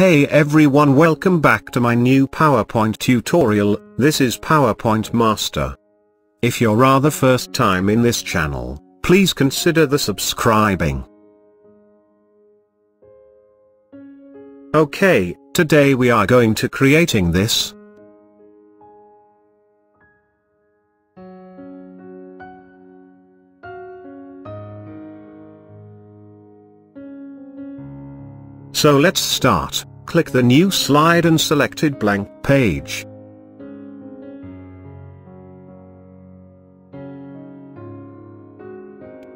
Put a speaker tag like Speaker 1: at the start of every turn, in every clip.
Speaker 1: Hey everyone welcome back to my new PowerPoint tutorial, this is PowerPoint Master. If you're rather first time in this channel, please consider the subscribing. Okay, today we are going to creating this. So let's start, click the new slide and selected blank page.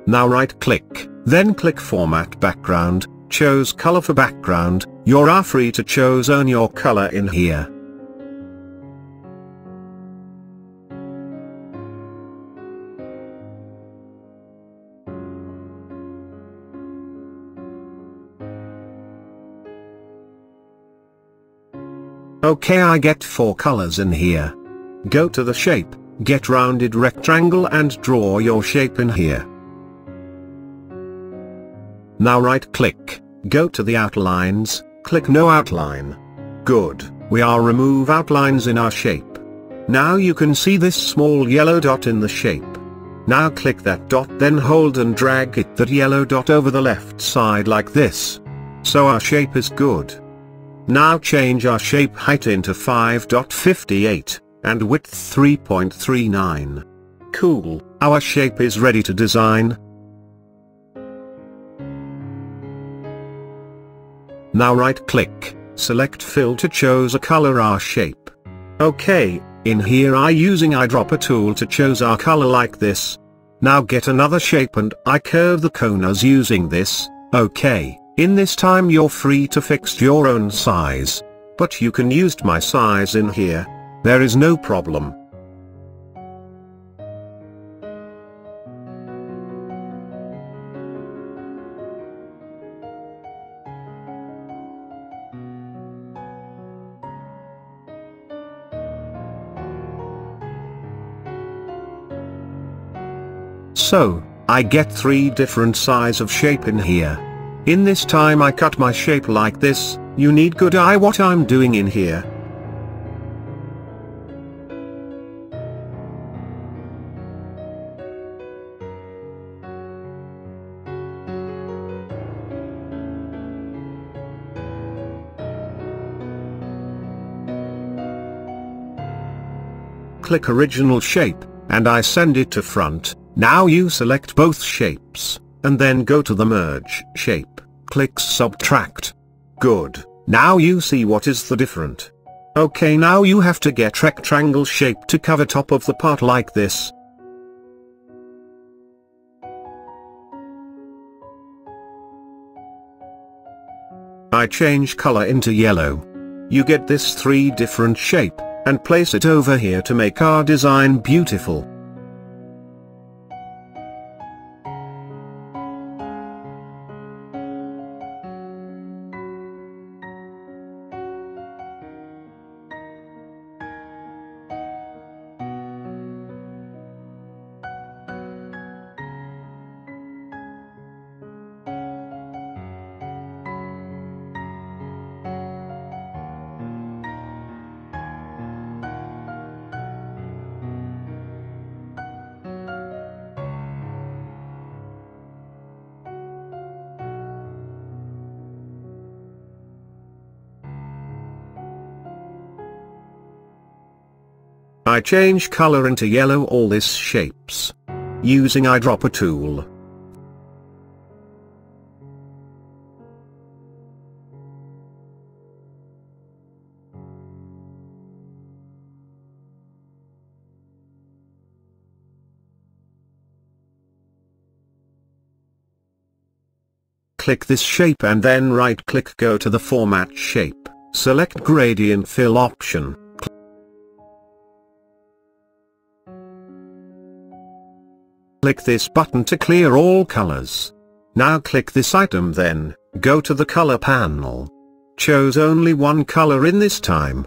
Speaker 1: Now right click, then click format background, chose color for background, you are free to choose own your color in here. Okay I get 4 colors in here. Go to the shape, get rounded rectangle and draw your shape in here. Now right click, go to the outlines, click no outline. Good, we are remove outlines in our shape. Now you can see this small yellow dot in the shape. Now click that dot then hold and drag it that yellow dot over the left side like this. So our shape is good. Now change our shape height into 5.58, and width 3.39. Cool, our shape is ready to design. Now right click, select fill to choose a color our shape. Okay, in here I using eyedropper tool to choose our color like this. Now get another shape and I curve the corners using this, okay. In this time you're free to fix your own size. But you can used my size in here. There is no problem. So, I get three different size of shape in here. In this time I cut my shape like this, you need good eye what I'm doing in here. Click original shape, and I send it to front, now you select both shapes and then go to the merge shape, click subtract. Good, now you see what is the different. Okay now you have to get rectangle shape to cover top of the part like this. I change color into yellow. You get this three different shape, and place it over here to make our design beautiful. I change color into yellow all this shapes. Using eyedropper tool. Click this shape and then right click go to the format shape, select gradient fill option. Click this button to clear all colors. Now click this item then, go to the color panel. Chose only one color in this time.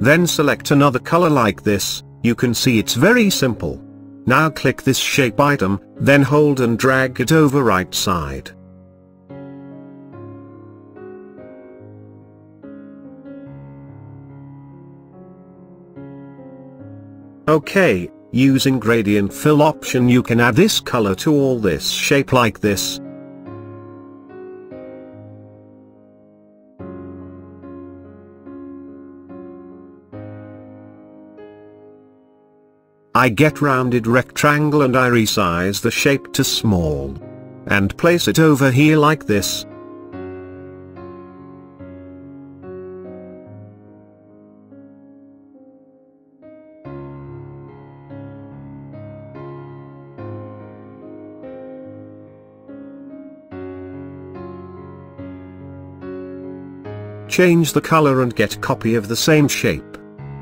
Speaker 1: Then select another color like this, you can see it's very simple. Now click this shape item, then hold and drag it over right side. Okay, using gradient fill option you can add this color to all this shape like this. I get rounded rectangle and I resize the shape to small. And place it over here like this. Change the color and get copy of the same shape.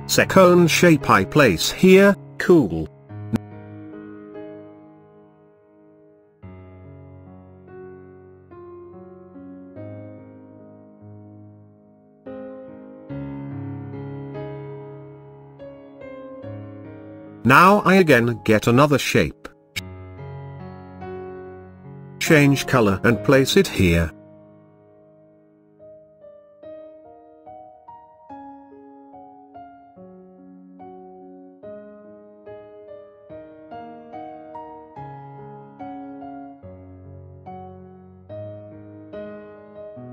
Speaker 1: Second shape I place here, cool. Now I again get another shape. Change color and place it here.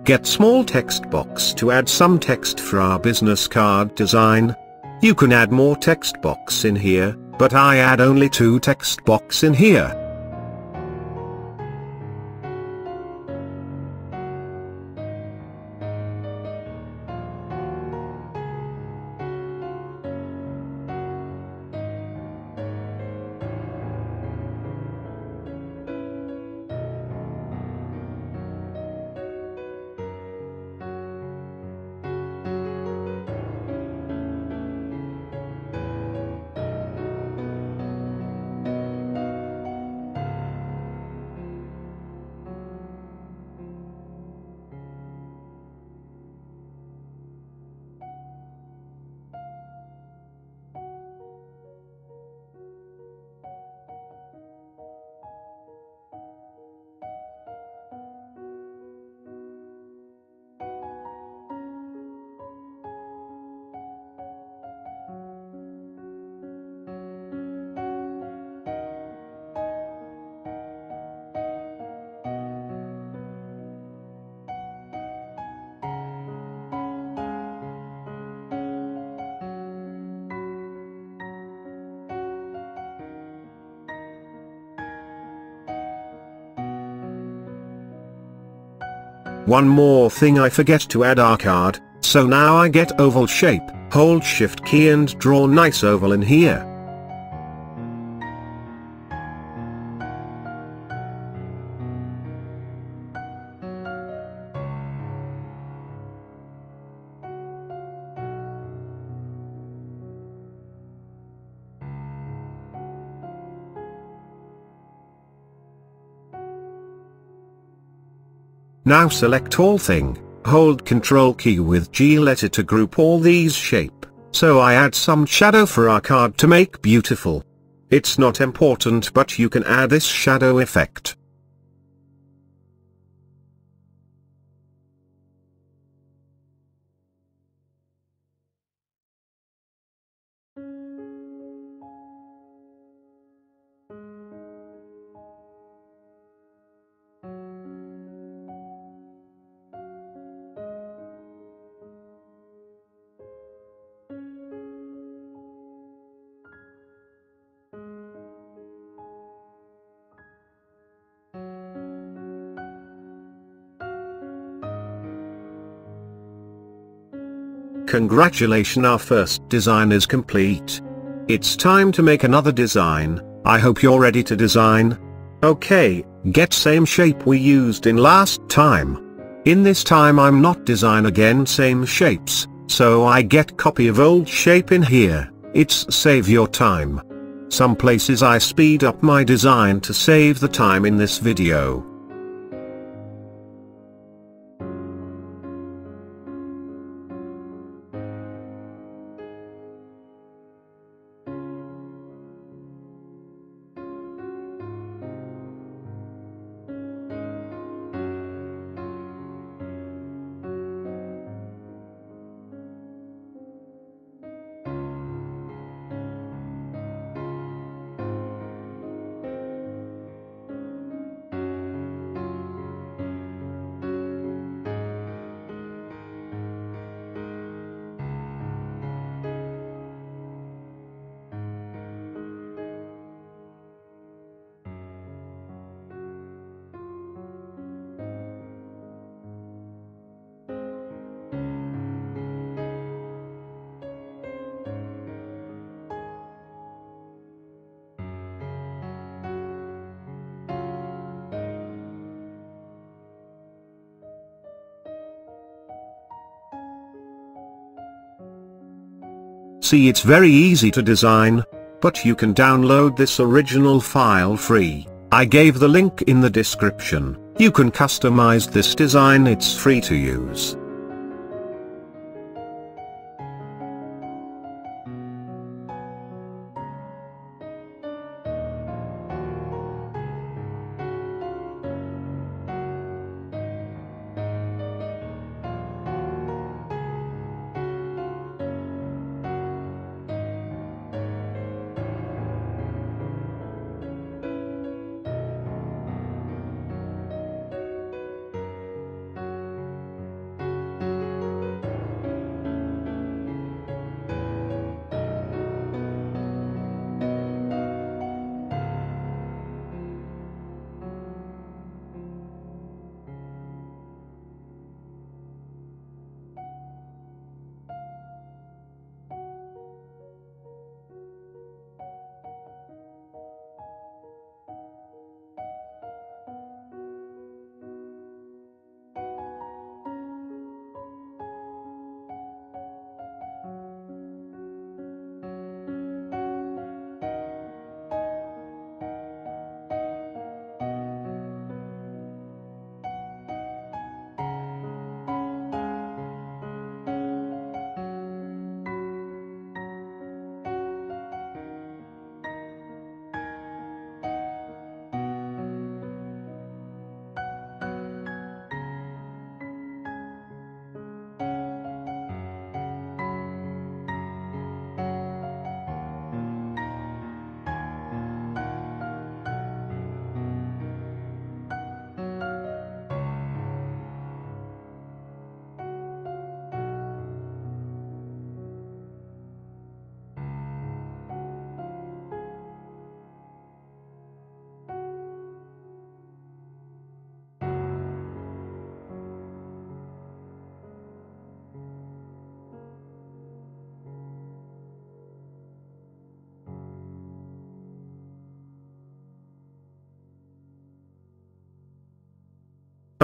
Speaker 1: Get small text box to add some text for our business card design. You can add more text box in here, but I add only two text box in here. One more thing I forget to add our card, so now I get oval shape, hold shift key and draw nice oval in here. Now select all thing, hold Ctrl key with G letter to group all these shape, so I add some shadow for our card to make beautiful. It's not important but you can add this shadow effect. Congratulations our first design is complete. It's time to make another design, I hope you're ready to design. Okay, get same shape we used in last time. In this time I'm not design again same shapes, so I get copy of old shape in here, it's save your time. Some places I speed up my design to save the time in this video. See it's very easy to design, but you can download this original file free. I gave the link in the description. You can customize this design it's free to use.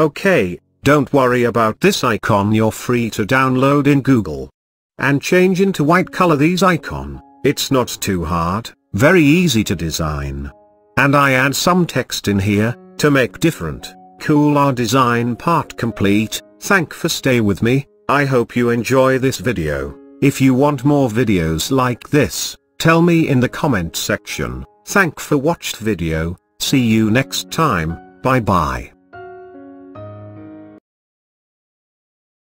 Speaker 1: Okay, don't worry about this icon you're free to download in Google. And change into white color these icon, it's not too hard, very easy to design. And I add some text in here, to make different, cool our design part complete, thank for stay with me, I hope you enjoy this video. If you want more videos like this, tell me in the comment section. Thank for watched video, see you next time, bye bye.